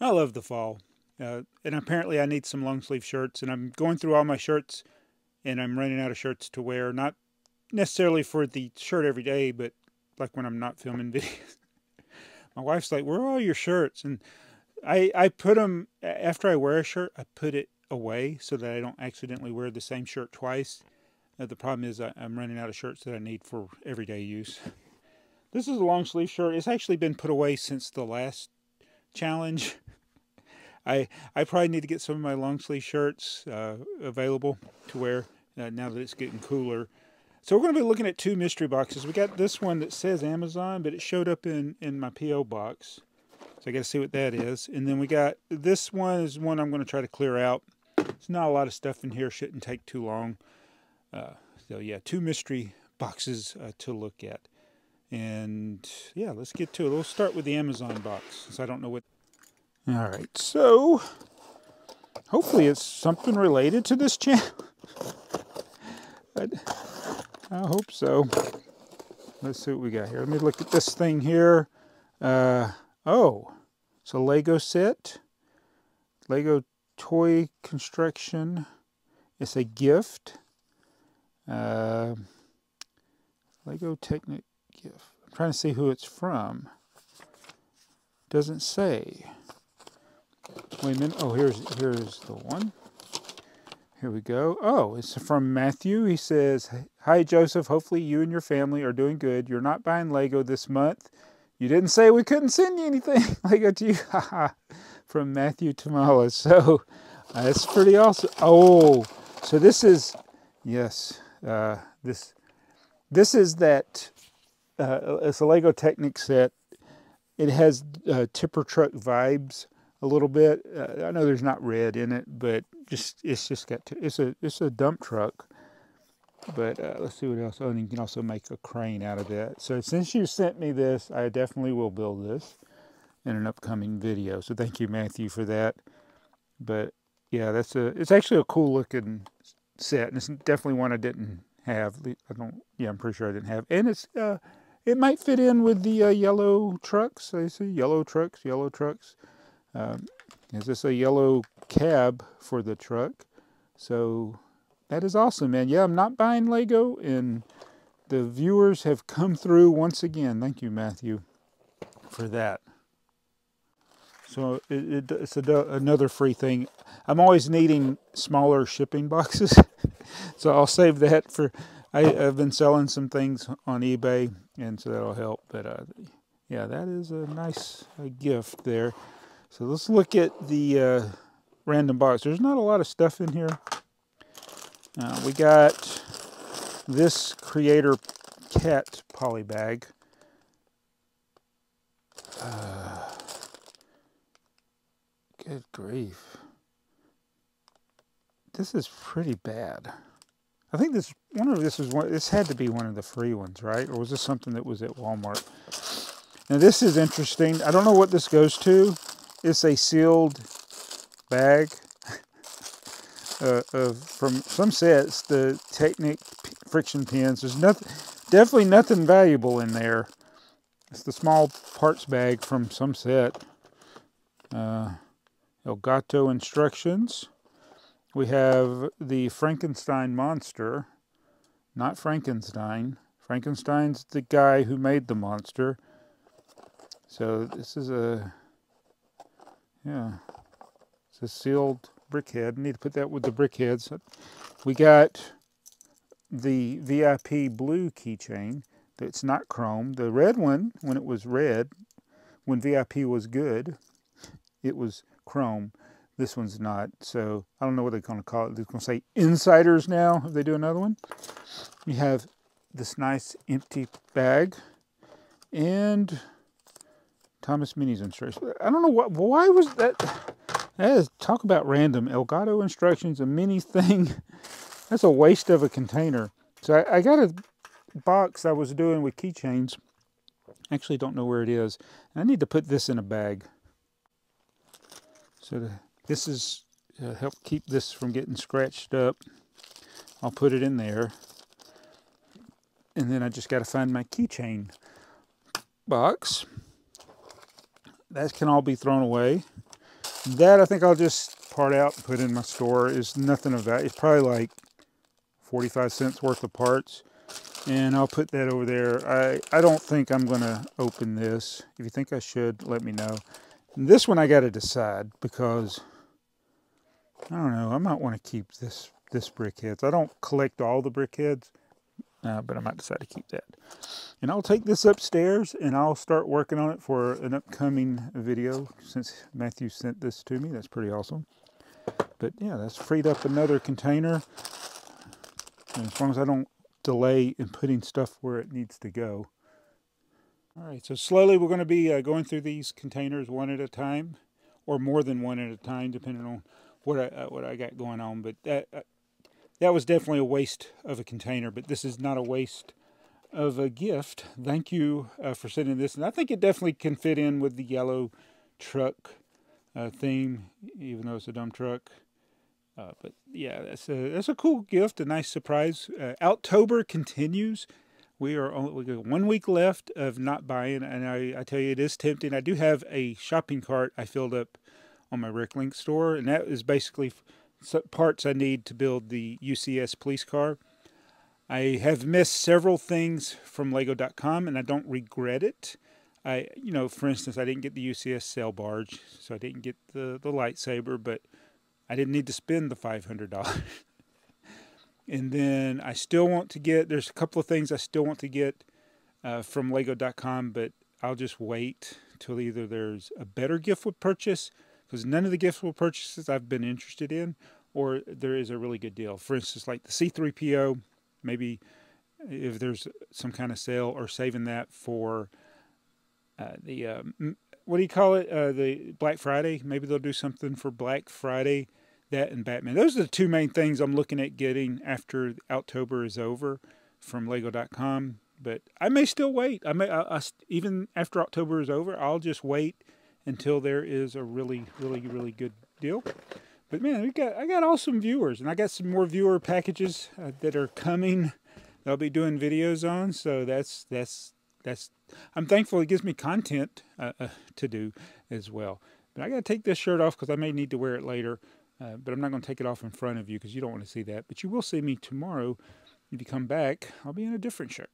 I love the fall. Uh, and apparently I need some long sleeve shirts and I'm going through all my shirts and I'm running out of shirts to wear. Not necessarily for the shirt every day, but like when I'm not filming videos. my wife's like, where are all your shirts? And I, I put them, after I wear a shirt, I put it away so that I don't accidentally wear the same shirt twice. Uh, the problem is I, I'm running out of shirts that I need for everyday use. This is a long sleeve shirt. It's actually been put away since the last challenge. I I probably need to get some of my long sleeve shirts uh, available to wear uh, now that it's getting cooler. So we're going to be looking at two mystery boxes. We got this one that says Amazon, but it showed up in, in my P.O. box. So I got to see what that is. And then we got, this one is one I'm going to try to clear out. It's not a lot of stuff in here. Shouldn't take too long. Uh, so yeah, two mystery boxes uh, to look at. And yeah, let's get to it. We'll start with the Amazon box, since I don't know what all right, so hopefully it's something related to this channel. but I hope so. Let's see what we got here. Let me look at this thing here. Uh, oh, it's a Lego set. Lego toy construction. It's a gift. Uh, Lego Technic gift. I'm trying to see who it's from. Doesn't say. Wait a minute. Oh, here's here's the one. Here we go. Oh, it's from Matthew. He says, Hi, Joseph. Hopefully you and your family are doing good. You're not buying Lego this month. You didn't say we couldn't send you anything. Lego to you. from Matthew Tamala. So uh, that's pretty awesome. Oh, so this is, yes, uh, this this is that, uh, it's a Lego Technic set. It has uh, tipper truck vibes a little bit. Uh, I know there's not red in it, but just it's just got to, it's a it's a dump truck. But uh, let's see what else. Oh, and you can also make a crane out of that. So since you sent me this, I definitely will build this in an upcoming video. So thank you, Matthew, for that. But yeah, that's a it's actually a cool looking set, and it's definitely one I didn't have. I don't. Yeah, I'm pretty sure I didn't have, and it's uh, it might fit in with the uh, yellow trucks. I see yellow trucks, yellow trucks. Um, is this a yellow cab for the truck? So that is awesome, man. Yeah, I'm not buying Lego, and the viewers have come through once again. Thank you, Matthew, for that. So it, it, it's a, another free thing. I'm always needing smaller shipping boxes, so I'll save that for. I, have been selling some things on eBay, and so that'll help. But uh, yeah, that is a nice gift there. So let's look at the uh, random box. There's not a lot of stuff in here. Uh, we got this Creator Cat poly bag. Uh, good grief. This is pretty bad. I think this one of this is one. This had to be one of the free ones, right? Or was this something that was at Walmart? Now this is interesting. I don't know what this goes to. It's a sealed bag uh, of, from some sets, the Technic friction pins. There's nothing, definitely nothing valuable in there. It's the small parts bag from some set. Uh, Elgato instructions. We have the Frankenstein monster, not Frankenstein. Frankenstein's the guy who made the monster. So this is a yeah. It's a sealed brickhead. I need to put that with the BrickHeadz. We got the VIP blue keychain that's not chrome. The red one, when it was red, when VIP was good, it was chrome. This one's not. So I don't know what they're going to call it. They're going to say insiders now if they do another one. We have this nice empty bag. And Thomas Mini's instructions. I don't know what. Why was that? That is talk about random. Elgato instructions, a mini thing. That's a waste of a container. So I, I got a box I was doing with keychains. Actually, don't know where it is. I need to put this in a bag. So the, this is uh, help keep this from getting scratched up. I'll put it in there. And then I just got to find my keychain box that can all be thrown away. That I think I'll just part out and put in my store. Is nothing of that. It's probably like 45 cents worth of parts. And I'll put that over there. I, I don't think I'm going to open this. If you think I should, let me know. And this one I got to decide because, I don't know, I might want to keep this, this BrickHeadz. I don't collect all the BrickHeadz, uh, but I might decide to keep that. And I'll take this upstairs and I'll start working on it for an upcoming video since Matthew sent this to me. That's pretty awesome. But yeah, that's freed up another container. And as long as I don't delay in putting stuff where it needs to go. All right, so slowly we're going to be uh, going through these containers one at a time, or more than one at a time, depending on what I, uh, what I got going on. But that, uh, that was definitely a waste of a container, but this is not a waste of a gift. Thank you uh, for sending this. And I think it definitely can fit in with the yellow truck uh, theme, even though it's a dump truck. Uh, but yeah, that's a that's a cool gift, a nice surprise. Uh, October continues. We are only we got one week left of not buying, and I, I tell you, it is tempting. I do have a shopping cart I filled up on my Bricklink store, and that is basically parts I need to build the UCS police car. I have missed several things from Lego.com, and I don't regret it. I, you know, for instance, I didn't get the UCS sail barge, so I didn't get the the lightsaber, but I didn't need to spend the five hundred dollars. and then I still want to get. There's a couple of things I still want to get uh, from Lego.com, but I'll just wait till either there's a better gift with purchase because none of the giftable purchases I've been interested in, or there is a really good deal. For instance, like the C3PO, maybe if there's some kind of sale or saving that for uh, the uh, what do you call it? Uh, the Black Friday. Maybe they'll do something for Black Friday. That and Batman. Those are the two main things I'm looking at getting after October is over from Lego.com. But I may still wait. I may I, I, even after October is over, I'll just wait until there is a really, really, really good deal. But man, we got I got awesome viewers, and I got some more viewer packages uh, that are coming. That I'll be doing videos on. So that's that's that's. I'm thankful it gives me content uh, uh, to do as well. But I got to take this shirt off because I may need to wear it later. Uh, but I'm not going to take it off in front of you because you don't want to see that. But you will see me tomorrow. If you come back, I'll be in a different shirt.